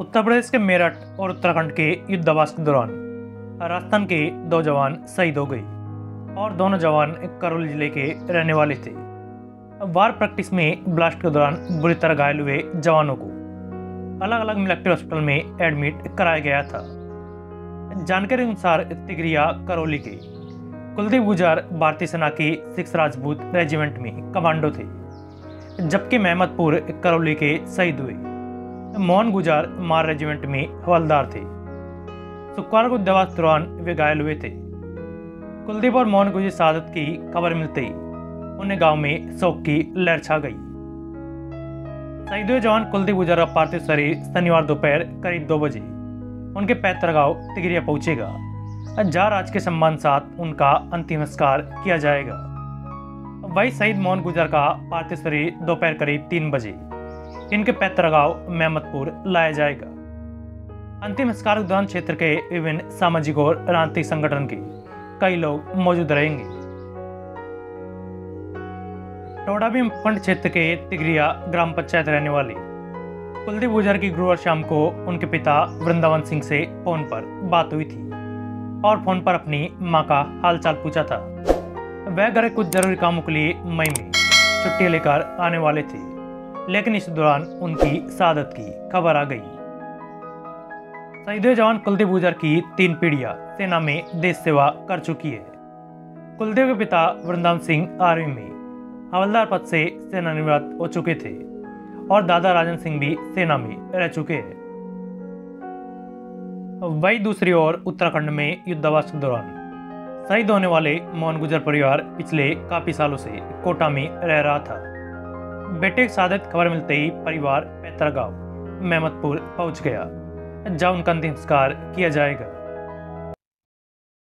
उत्तर प्रदेश के मेरठ और उत्तराखंड के युद्धावास के दौरान राजस्थान के दो जवान शहीद हो गए और दोनों जवान करौली ज़िले के रहने वाले थे। वार प्रैक्टिस में ब्लास्ट के दौरान बुरी तरह घायल हुए जवानों को अलग अलग मिलिट्री हॉस्पिटल में एडमिट कराया गया था। जानकारी अनुसार तिगरिया करौली के कुलदीप गुजार भारतीय सेना के सिक्स राजपूत रेजिमेंट में कमांडो थे, जबकि महमदपुर करौली के शहीद हुए। मोहन गुजार मार रेजिमेंट में हवलदार थे। शुक्रवार को दवा दौरान वे घायल हुए थे। कुलदीप और मोहन गुजर शहादत की खबर मिलते ही उन्हें गाँव में शोक की लहर छा गई। शहीद हुए जवान कुलदीप गुजर का पार्थिव शरीर शनिवार दोपहर करीब दो बजे उनके पैतृक गाँव तिगरिया पहुंचेगा। जहाँ राज के सम्मान साथ उनका अंतिम संस्कार किया जाएगा। वही शहीद मोहन गुजर का पार्थिव शरीर दोपहर करीब तीन बजे इनके पैतृक गाँव मेहमदपुर लाया जाएगा। अंतिम संस्कार के दौरान क्षेत्र के विभिन्न सामाजिक और राजनीतिक संगठन के कई लोग मौजूद रहेंगे। टोडाबीम फंड क्षेत्र के तिगरिया ग्राम पंचायत रहने वाले कुलदीप गुजर की गुरुवार शाम को उनके पिता वृंदावन सिंह से फ़ोन पर बात हुई थी और फ़ोन पर अपनी माँ का हालचाल पूछा था। वह घर कुछ ज़रूरी कामों के लिए मई में छुट्टी लेकर आने वाले थे। लेकिन इस दौरान उनकी शहादत की खबर आ गई। शहीद जवान कुलदीप गुजर की तीन पीढ़ियाँ सेना में देश सेवा कर चुकी है। कुलदेव के पिता वृंदावन सिंह आर्मी में हवलदार पद से सेनानिवृत्त हो चुके थे और दादा राजन सिंह भी सेना में रह चुके हैं। वही दूसरी ओर उत्तराखंड में युद्धावास के दौरान शहीद होने वाले मोहन गुजर परिवार पिछले काफ़ी सालों से कोटा में रह रहा था। बेटे की शादत खबर मिलते ही परिवार पैतरा गाँव मेहमदपुर पहुँच गया, जहाँ उनका अंतिम संस्कार किया जाएगा।